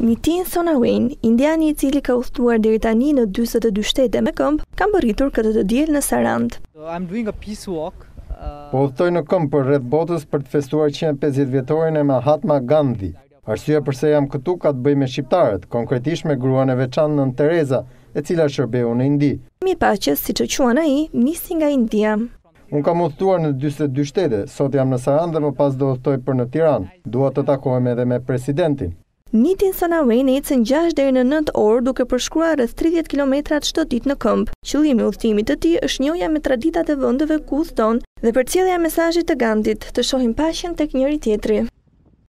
Nitin Sonawane, indiani i cili ka udhëtuar deri tani në 42 shtete me këmbë, ka mbërritur këtë të diel në Sarandë. Po udhëtoj në këmbë përreth botës për të festuar qind-e-pesëdhjetë vjetorin e Mahatma Gandhi. Arsyeja përse jam këtu ka të bëjë me shqiptarët, konkretisht me gruan e veçantë Nënë Tereza, e cila shërbeu në Indi. Mipaqes, siç e quan ai, nisi nga India. Unë kam udhëtuar në 42 shtete, sot jam në Sarandë dhe më pas do udhëtoj për në Tiranë. Dua të takohem edhe me presidentin. Nitin Sonawane ecën gjashtë deri në nëntë orë duke përshkruar rreth tridhjetë kilometra çdo ditë në këmbë. Qëllimi i udhëtimit të tij është njohja me traditat e vendeve ku udhëton dhe përcjellja e mesazhit të Gandhit, të shohim paqen tek njëri-tjetri.